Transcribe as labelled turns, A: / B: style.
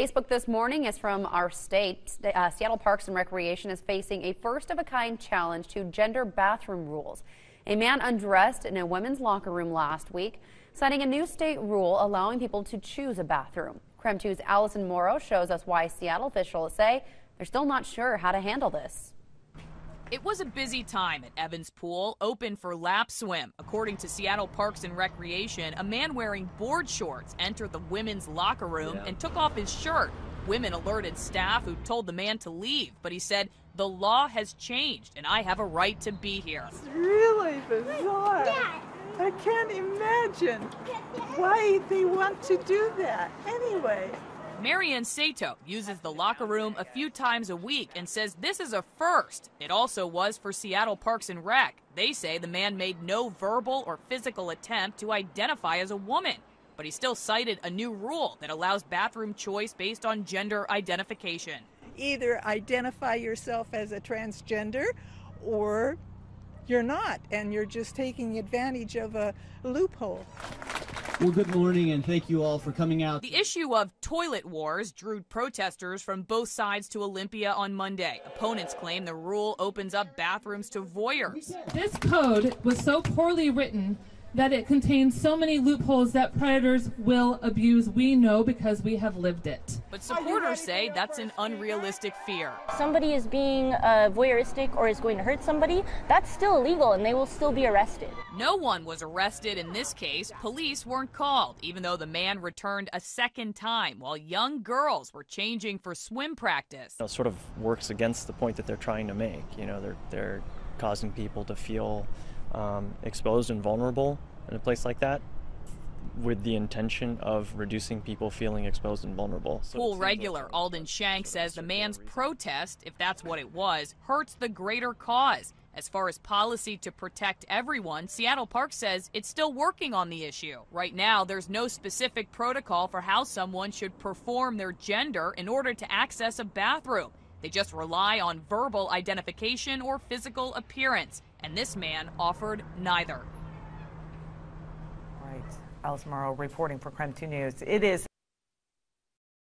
A: Facebook this morning is from our state. Uh, Seattle Parks and Recreation is facing a first of a kind challenge to gender bathroom rules. A man undressed in a women's locker room last week, citing a new state rule allowing people to choose a bathroom. KREM 2's Allison Morrow shows us why Seattle officials say they're still not sure how to handle this.
B: It was a busy time at Evans Pool, open for lap swim. According to Seattle Parks and Recreation, a man wearing board shorts entered the women's locker room yeah. and took off his shirt. Women alerted staff who told the man to leave, but he said, The law has changed and I have a right to be here.
C: It's really bizarre. I can't imagine why they want to do that anyway.
B: Marianne Sato uses the locker room a few times a week and says this is a first. It also was for Seattle Parks and Rec. They say the man made no verbal or physical attempt to identify as a woman, but he still cited a new rule that allows bathroom choice based on gender identification.
C: Either identify yourself as a transgender or you're not, and you're just taking advantage of a loophole.
D: Well, good morning, and thank you all for coming out.
B: The issue of toilet wars drew protesters from both sides to Olympia on Monday. Opponents claim the rule opens up bathrooms to voyeurs.
E: This code was so poorly written that it contains so many loopholes that predators will abuse. We know because we have lived it.
B: But supporters say that's an unrealistic fear.
F: Somebody is being uh, voyeuristic or is going to hurt somebody, that's still illegal and they will still be arrested.
B: No one was arrested in this case. Police weren't called, even though the man returned a second time while young girls were changing for swim practice.
G: It sort of works against the point that they're trying to make. You know, they're, they're causing people to feel um, exposed and vulnerable in a place like that with the intention of reducing people feeling exposed and vulnerable.
B: So Pool regular Alden Shank says the man's protest, if that's what it was, hurts the greater cause. As far as policy to protect everyone, Seattle Park says it's still working on the issue. Right now, there's no specific protocol for how someone should perform their gender in order to access a bathroom. They just rely on verbal identification or physical appearance, and this man offered neither.
H: Right. Alice Morrow reporting for KREM 2 News. It is